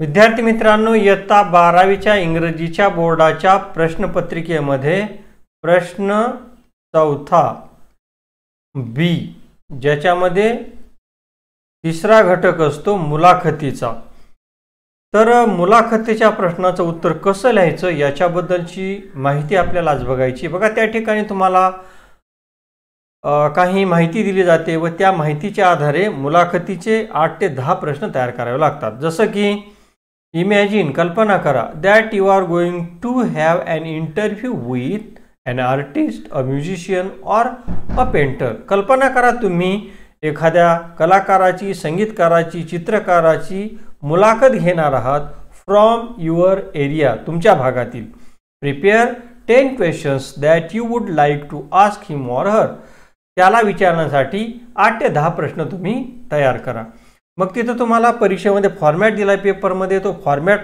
विद्यार्थी मित्रांनो इयत्ता बारावीच्या इंग्रजीच्या बोर्डाच्या प्रश्नपत्रिकेमध्ये प्रश्न चौथा बी ज्याच्यामध्ये तिसरा घटक असतो मुलाखतीचा. तर मुलाखतीच्या प्रश्नाचं उत्तर कसं लिहायचं याच्याबद्दलची माहिती आपल्याला आज बघायची बघा त्या ठिकाणी तुम्हाला काही माहिती दिली जाते व त्या माहितीच्या आधारे मुलाखतीचे आठ ते दहा प्रश्न तयार करावे लागतात. जसं की इमॅजिन कल्पना करा that you are going to have an interview with an artist a musician or a painter कल्पना करा तुम्ही एखाद्या कलाकाराची संगीतकाराची चित्रकाराची मुलाखत घेणार आहात फ्रॉम युअर एरिया तुमच्या भागातील. Prepare ten questions that you would like to ask him or her त्याला विचारण्यासाठी आठ ते दहा प्रश्न तुम्ही तयार करा. मग तिथं तुम्हाला परीक्षेमध्ये फॉर्मॅट दिला पेपरमध्ये तो फॉर्मॅट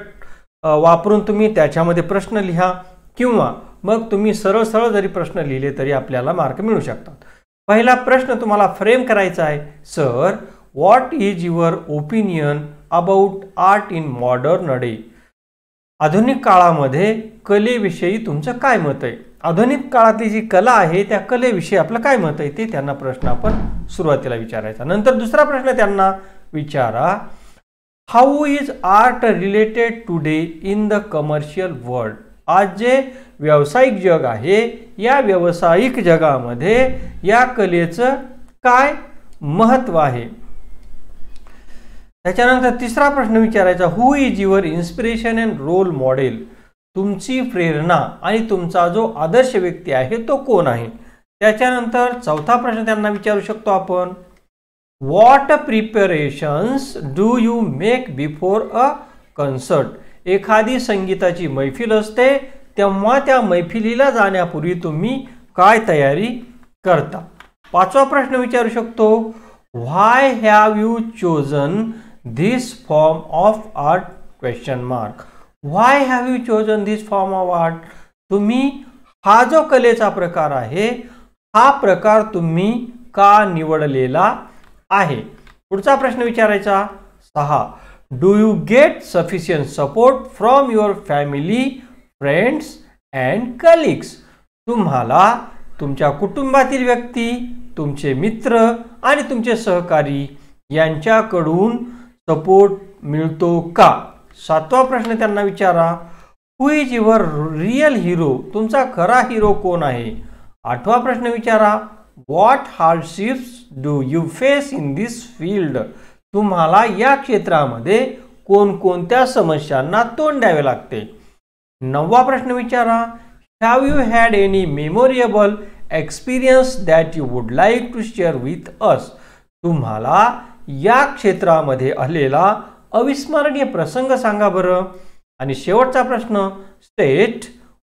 वापरून तुम्ही त्याच्यामध्ये प्रश्न लिहा किंवा मग तुम्ही सरळ सरळ जरी प्रश्न लिहिले तरी आपल्याला मार्क मिळू शकतात. पहिला प्रश्न तुम्हाला फ्रेम करायचा आहे sir what is your opinion about art in modern day आधुनिक काळामध्ये कलेविषयी तुमचं काय मत आहे? आधुनिक काळातली जी कला आहे त्या कलेविषयी आपलं काय मत आहे? ते त्यांना प्रश्न आपण सुरुवातीला विचारायचा. नंतर दुसरा प्रश्न त्यांना विचारा how is art related today in the commercial world आज जे व्यावसायिक जग आहे या व्यावसायिक जगामध्ये या कलेचं काय महत्त्व आहे? त्याच्यानंतर तिसरा प्रश्न विचारायचा who is your inspiration and role model तुमची प्रेरणा आणि तुमचा जो आदर्श व्यक्ती आहे तो कोण आहे? त्याच्यानंतर चौथा प्रश्न त्यांना विचारू शकतो आपण. What preparations do you make before a concert एखादी संगीताची मैफिल असते तेव्हा त्या मैफिलीला जाण्यापूर्वी तुम्ही काय तयारी करता? पाचवा प्रश्न विचारू शकतो. Why have you chosen this form of art question mark why have you chosen this form of art तुम्ही हा जो कलेचा प्रकार आहे हा प्रकार तुम्ही का निवडलेला आहे. पुढचा प्रश्न विचारायचा सहा. Do you get sufficient support from your family friends and colleagues तुम्हाला तुमच्या कुटुंबातील व्यक्ती तुमचे मित्र आणि तुमचे सहकारी यांच्याकडून सपोर्ट मिळतो का? सातवा प्रश्न त्यांना विचारा. Who is your real hero तुमचा खरा हिरो कोण आहे? आठवा प्रश्न विचारा. What hardships do you face in this field तुम्हाला या क्षेत्रामध्ये कोणकोणत्या समस्यांना तोंड द्यावे लागते? नववा प्रश्न विचारा. Have you had any memorable experience that you would like to share with us तुम्हाला या क्षेत्रामध्ये आलेला अविस्मरणीय प्रसंग सांगा बरं. आणि शेवटचा प्रश्न state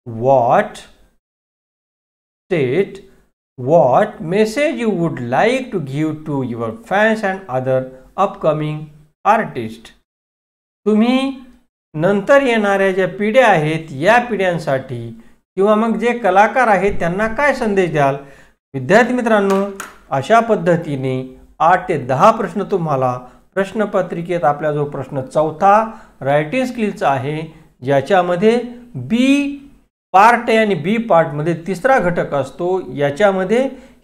what state what message you would like to give to your fans and other upcoming artist तुम्ही नंतर येणाऱ्या ज्या पिढ्या आहेत या पिढ्यांसाठी किंवा मग जे कलाकार आहेत त्यांना काय संदेश द्याल? विद्यार्थी मित्रांनो अशा पद्धतीने आठ ते दहा प्रश्न तुम्हाला प्रश्नपत्रिकेत आपला जो प्रश्न चौथा रायटिंग स्किलचा आहे ज्याच्यामध्ये बी पार्ट ए आणि बी पार्टमध्ये तिसरा घटक असतो याच्यामध्ये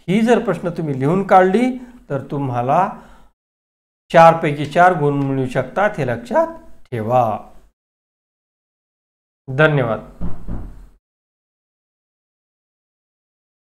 ही जर प्रश्न तुम्ही लिहून काढली तर तुम्हाला चारपैकी चार गुण मिळू शकतात हे लक्षात ठेवा. धन्यवाद.